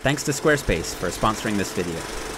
Thanks to Squarespace for sponsoring this video.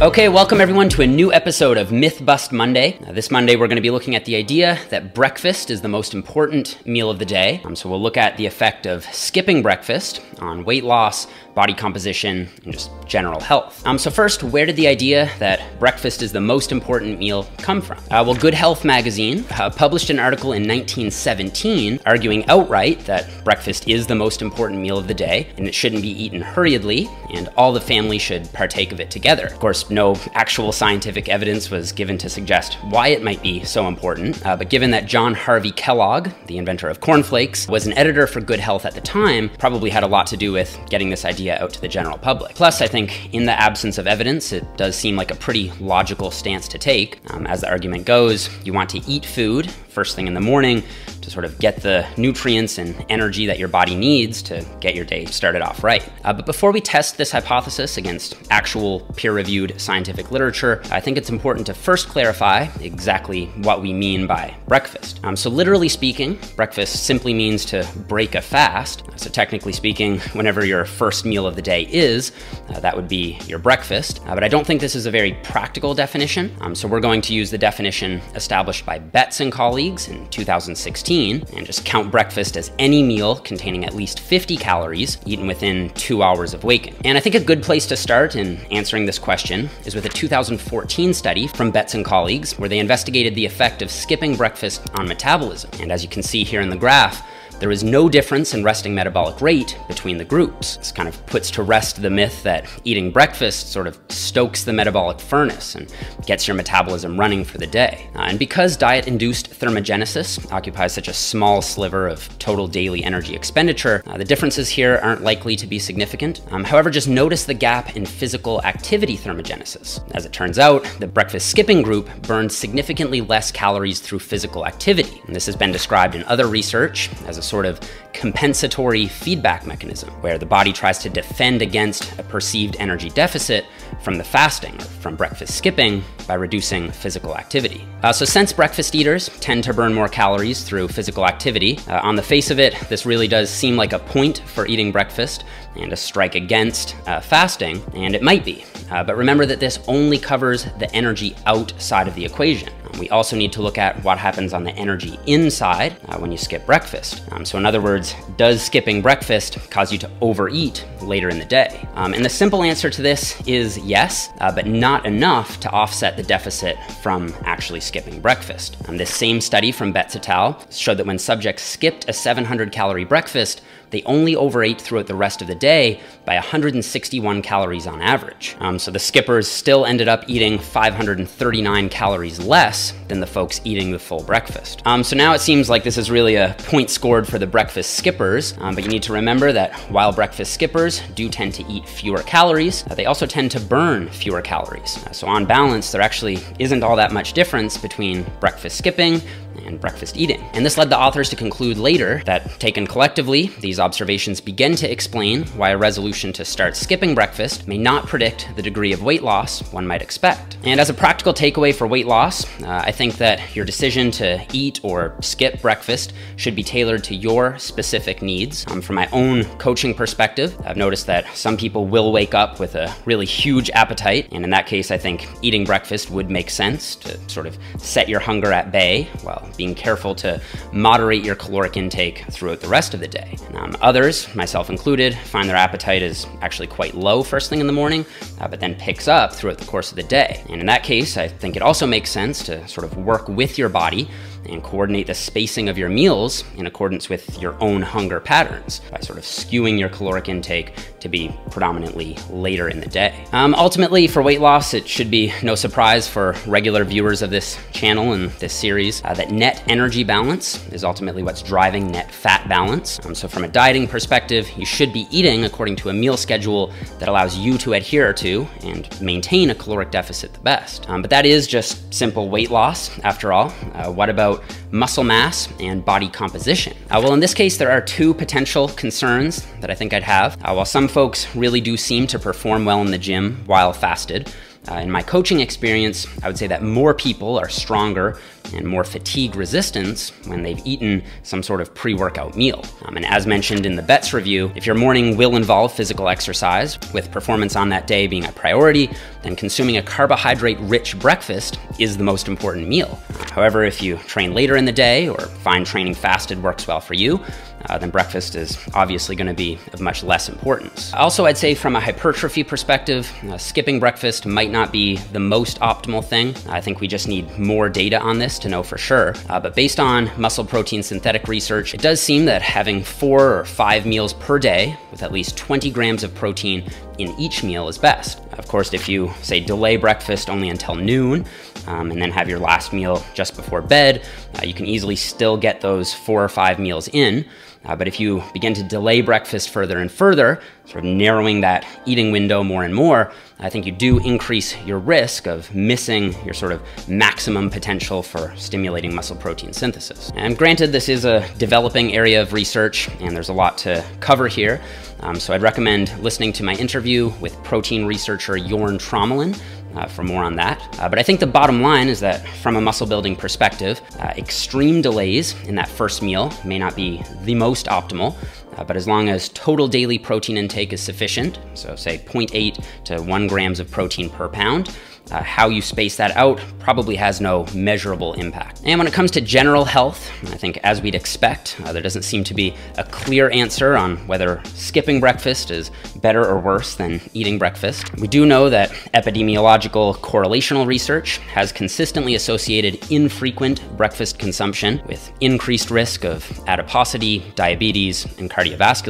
Okay, welcome everyone to a new episode of Myth Bust Monday. Uh, this Monday, we're going to be looking at the idea that breakfast is the most important meal of the day. Um, so, we'll look at the effect of skipping breakfast on weight loss, body composition, and just general health. Um, so first, where did the idea that breakfast is the most important meal come from? Uh, well, Good Health magazine uh, published an article in 1917 arguing outright that breakfast is the most important meal of the day and it shouldn't be eaten hurriedly and all the family should partake of it together. Of course, no actual scientific evidence was given to suggest why it might be so important, uh, but given that John Harvey Kellogg, the inventor of cornflakes, was an editor for Good Health at the time, probably had a lot to do with getting this idea out to the general public. Plus, I think in the absence of evidence, it does seem like a pretty logical stance to take. Um, as the argument goes, you want to eat food first thing in the morning to sort of get the nutrients and energy that your body needs to get your day started off right. Uh, but before we test this hypothesis against actual peer reviewed scientific literature, I think it's important to first clarify exactly what we mean by breakfast. Um, so, literally speaking, breakfast simply means to break a fast. So, technically speaking, whenever your first meal of the day is, uh, that would be your breakfast. Uh, but I don't think this is a very practical definition. Um, so, we're going to use the definition established by Betts and colleagues colleagues in 2016 and just count breakfast as any meal containing at least 50 calories eaten within two hours of waking. And I think a good place to start in answering this question is with a 2014 study from Betts and colleagues where they investigated the effect of skipping breakfast on metabolism. And as you can see here in the graph, there is no difference in resting metabolic rate between the groups. This kind of puts to rest the myth that eating breakfast sort of stokes the metabolic furnace and gets your metabolism running for the day. Uh, and because diet induced thermogenesis occupies such a small sliver of total daily energy expenditure, uh, the differences here aren't likely to be significant. Um, however, just notice the gap in physical activity thermogenesis. As it turns out, the breakfast skipping group burns significantly less calories through physical activity. And this has been described in other research as a sort of compensatory feedback mechanism, where the body tries to defend against a perceived energy deficit from the fasting, or from breakfast skipping, by reducing physical activity. Uh, so, since breakfast eaters tend to burn more calories through physical activity, uh, on the face of it, this really does seem like a point for eating breakfast and a strike against uh, fasting, and it might be. Uh, but remember that this only covers the energy outside of the equation. We also need to look at what happens on the energy inside uh, when you skip breakfast. Um, so, in other words, does skipping breakfast cause you to overeat later in the day? Um, and the simple answer to this is yes, uh, but not enough to offset the deficit from actually skipping breakfast. Um, this same study from Betts et al. showed that when subjects skipped a 700 calorie breakfast, they only overate throughout the rest of the day by 161 calories on average. Um, so the skippers still ended up eating 539 calories less than the folks eating the full breakfast. Um, so now it seems like this is really a point scored for the breakfast skippers, um, but you need to remember that while breakfast skippers do tend to eat fewer calories, uh, they also tend to burn fewer calories. Uh, so on balance, there actually isn't all that much difference between breakfast skipping and breakfast eating. And this led the authors to conclude later that, taken collectively, these observations begin to explain why a resolution to start skipping breakfast may not predict the degree of weight loss one might expect. And as a practical takeaway for weight loss, uh, I think that your decision to eat or skip breakfast should be tailored to your specific needs. Um, from my own coaching perspective, I've noticed that some people will wake up with a really huge appetite, and in that case, I think eating breakfast would make sense to sort of set your hunger at bay while being careful to moderate your caloric intake throughout the rest of the day. Um, others, myself included, find their appetite is actually quite low first thing in the morning, uh, but then picks up throughout the course of the day. And in that case, I think it also makes sense to sort of work with your body and coordinate the spacing of your meals in accordance with your own hunger patterns by sort of skewing your caloric intake to be predominantly later in the day. Um, ultimately, for weight loss, it should be no surprise for regular viewers of this channel and this series uh, that net energy balance is ultimately what's driving net fat balance. Um, so, from a dieting perspective, you should be eating according to a meal schedule that allows you to adhere to and maintain a caloric deficit the best. Um, but that is just simple weight loss, after all. Uh, what about about muscle mass and body composition. Uh, well, in this case, there are two potential concerns that I think I'd have. Uh, while some folks really do seem to perform well in the gym while fasted, Uh, in my coaching experience, I would say that more people are stronger and more fatigue resistance when they've eaten some sort of pre workout meal. Um, and as mentioned in the Betts review, if your morning will involve physical exercise, with performance on that day being a priority, then consuming a carbohydrate rich breakfast is the most important meal. However, if you train later in the day or find training fasted works well for you, uh, then breakfast is obviously going to be of much less importance. Also, I'd say from a hypertrophy perspective, uh, skipping breakfast might not be the most optimal thing. I think we just need more data on this to know for sure. Uh, but based on muscle protein synthetic research, it does seem that having four or five meals per day with at least 20 grams of protein in each meal is best. Of course, if you say delay breakfast only until noon um, and then have your last meal just before bed, uh, you can easily still get those four or five meals in. Uh, but if you begin to delay breakfast further and further, sort of narrowing that eating window more and more, I think you do increase your risk of missing your sort of maximum potential for stimulating muscle protein synthesis. And granted, this is a developing area of research and there's a lot to cover here. Um, so I'd recommend listening to my interview with protein researcher Jorn Trommelen uh, for more on that. Uh, but I think the bottom line is that from a muscle building perspective, uh, extreme delays in that first meal may not be the most optimal. Uh, but as long as total daily protein intake is sufficient, so say 0.8 to 1 grams of protein per pound, uh, how you space that out probably has no measurable impact. And when it comes to general health, I think as we'd expect, uh, there doesn't seem to be a clear answer on whether skipping breakfast is better or worse than eating breakfast. We do know that epidemiological correlational research has consistently associated infrequent breakfast consumption with increased risk of adiposity, diabetes, and cardiovascular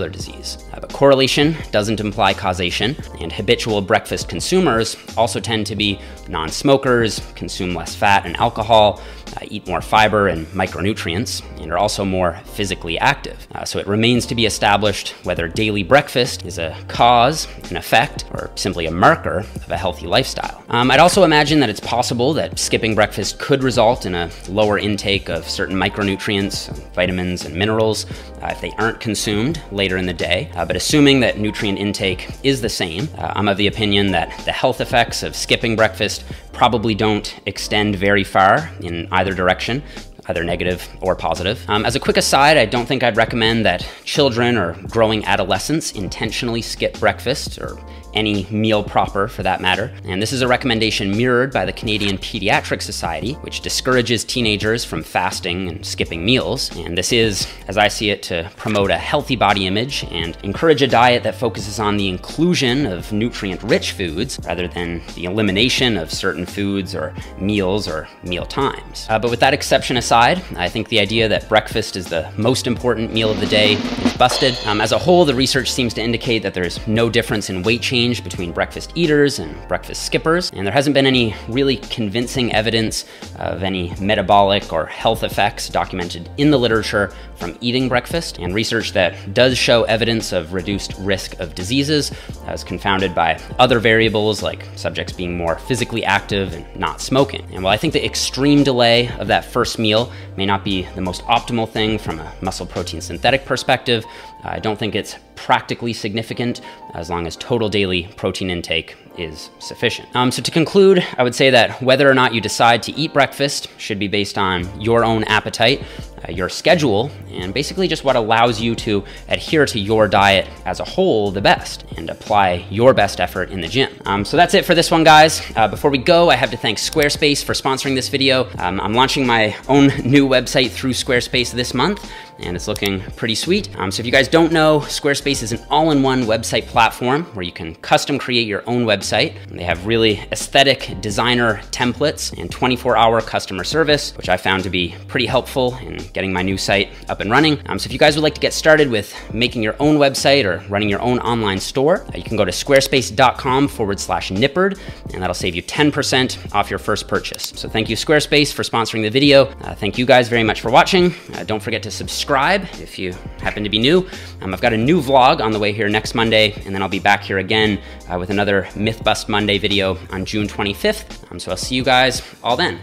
disease. Uh, but correlation doesn't imply causation, and habitual breakfast consumers also tend to be non smokers, consume less fat and alcohol, uh, eat more fiber and micronutrients, and are also more physically active. Uh, so it remains to be established whether daily breakfast is a cause, an effect, or simply a marker of a healthy lifestyle. Um, I'd also imagine that it's possible that skipping breakfast could result in a lower intake of certain micronutrients, vitamins, and minerals uh, if they aren't consumed later in the day. But assuming that nutrient intake is the same, uh, I'm of the opinion that the health effects of skipping breakfast probably don't extend very far in either direction either negative or positive. Um, as a quick aside, I don't think I'd recommend that children or growing adolescents intentionally skip breakfast or any meal proper for that matter. And this is a recommendation mirrored by the Canadian Pediatric Society, which discourages teenagers from fasting and skipping meals. And this is, as I see it, to promote a healthy body image and encourage a diet that focuses on the inclusion of nutrient rich foods rather than the elimination of certain foods or meals or meal times. Uh, but with that exception aside, I think the idea that breakfast is the most important meal of the day is busted. Um, as a whole, the research seems to indicate that there's no difference in weight change change between breakfast eaters and breakfast skippers, and there hasn't been any really convincing evidence of any metabolic or health effects documented in the literature from eating breakfast. And research that does show evidence of reduced risk of diseases is confounded by other variables like subjects being more physically active and not smoking. And while I think the extreme delay of that first meal may not be the most optimal thing from a muscle protein synthetic perspective, I don't think it's practically significant as long as total daily protein intake is sufficient. Um, so to conclude, I would say that whether or not you decide to eat breakfast should be based on your own appetite, uh, your schedule, and basically just what allows you to adhere to your diet as a whole the best and apply your best effort in the gym. Um, so that's it for this one, guys. Uh, before we go, I have to thank Squarespace for sponsoring this video. Um, I'm launching my own new website through Squarespace this month and it's looking pretty sweet. Um, so if you guys don't know, Squarespace is an all-in-one website platform where you can custom create your own website. They have really aesthetic designer templates and 24-hour customer service, which I found to be pretty helpful in getting my new site up and running. Um, so if you guys would like to get started with making your own website or running your own online store, uh, you can go to squarespace.com forward slash nippard, and that'll save you 10% off your first purchase. So thank you Squarespace for sponsoring the video. Uh, thank you guys very much for watching. Uh, don't forget to subscribe subscribe if you happen to be new. Um, I've got a new vlog on the way here next Monday, and then I'll be back here again uh, with another Myth Bust Monday video on June 25th. Um, so I'll see you guys all then.